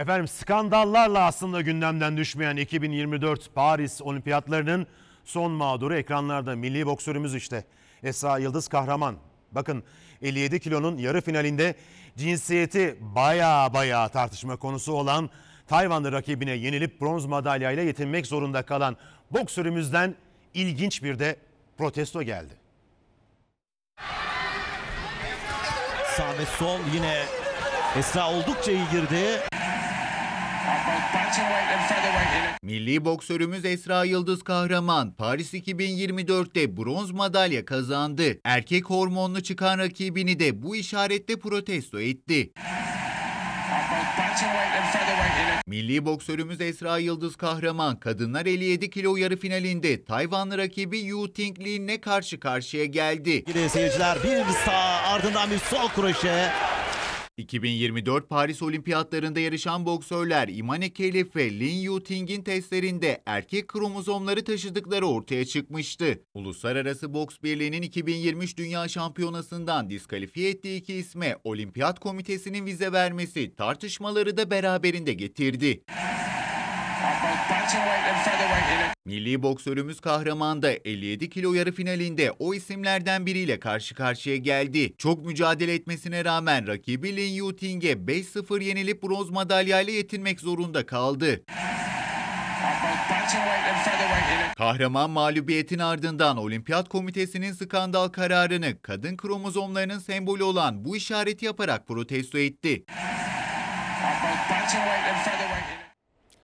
Efendim skandallarla aslında gündemden düşmeyen 2024 Paris Olimpiyatlarının son mağduru ekranlarda milli boksörümüz işte. Esra Yıldız Kahraman. Bakın 57 kilonun yarı finalinde cinsiyeti baya baya tartışma konusu olan Tayvanlı rakibine yenilip bronz madalyayla yetinmek zorunda kalan boksörümüzden ilginç bir de protesto geldi. Sağ ve sol yine Esra oldukça iyi girdi. Milli boksörümüz Esra Yıldız Kahraman Paris 2024'te bronz madalya kazandı. Erkek hormonlu çıkan rakibini de bu işaretle protesto etti. Milli boksörümüz Esra Yıldız Kahraman kadınlar 57 kilo yarı finalinde Tayvanlı rakibi Yu Ting Lin'le karşı karşıya geldi. Seyirciler bir sağ ardından bir sol kroşe. 2024 Paris Olimpiyatlarında yarışan boksörler İmane Kelif ve Lin Yuting'in testlerinde erkek kromozomları taşıdıkları ortaya çıkmıştı. Uluslararası Boks Birliği'nin 2023 Dünya Şampiyonası'ndan diskalifiye ettiği iki isme Olimpiyat Komitesi'nin vize vermesi tartışmaları da beraberinde getirdi. Milli boksörümüz Kahraman da 57 kilo yarı finalinde o isimlerden biriyle karşı karşıya geldi. Çok mücadele etmesine rağmen rakibi Lin Yuting'e 5-0 yenilip bronz madalyayla yetinmek zorunda kaldı. Kahraman mağlubiyetin ardından Olimpiyat Komitesi'nin skandal kararını kadın kromozomlarının sembolü olan bu işareti yaparak protesto etti.